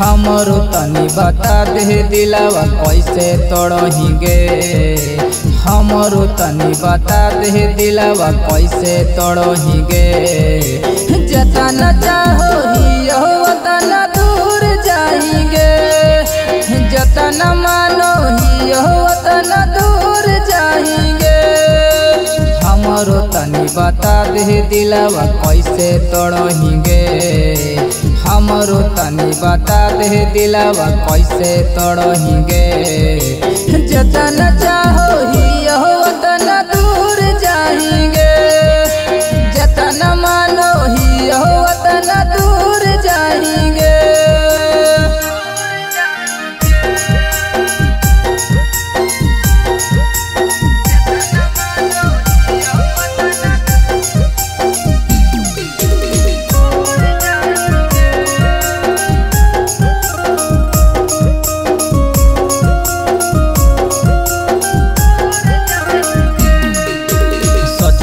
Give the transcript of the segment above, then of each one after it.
हमरो तनी बता दे दिलावा कैसे तोड़ही गे हमरो तनी बता दे दिलावा कैसे तोड़ही गे जतन चाहो हमरो तनी बता दे दिलावा कैसे तोड़ही गे हमरो तनी बता दे दिलावा कैसे तोड़ही गे जतन चाहो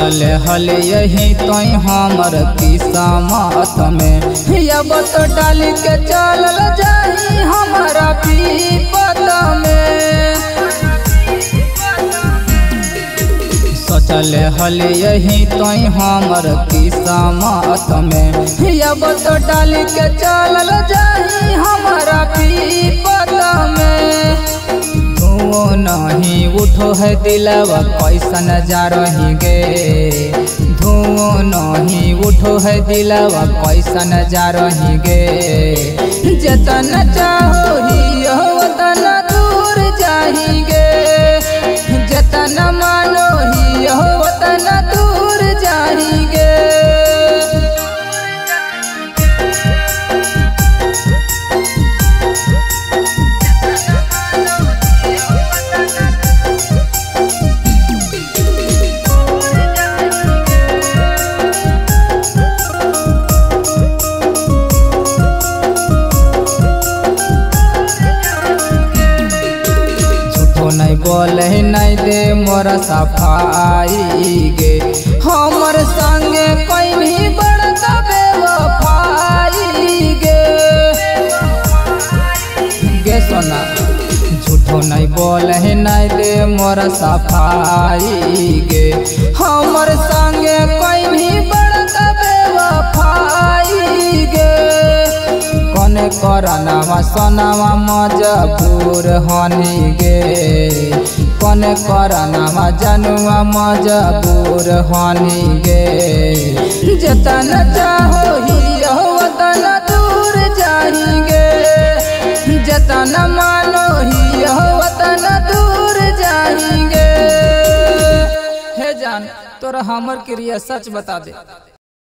सोचल हल, यही तो हमर किस्मत में। अब तो डाल के चलल जाही हमारा पीपत में। सोचल हल, यही तो हमर किस्मत में। अब तो डाल के चलल जाही हमारा पीपत में। नहीं उठो है दिलवा कैसन जा रही गे। धुओ नहीं उठो है दिलवा कैसन जा रही गे। जतन चाहो हियो बोले नहीं दे, मोर सफ़ाई गे। हमर संगे कोई भी बड़का बेवफाई गे। गे सोना, झूठो नहीं बोले नहीं दे, मोर सफ़ाई गे। हमर संगे करनावा सोनावा मजबूर हनी गे। कने करनावा जनुआ मजबूर हनी गे। जतन चाहो हियो तन दूर जाएँगे। जतन मानो हियो तन दूर हे जान, तोरा हमर क्रिया सच बता दे।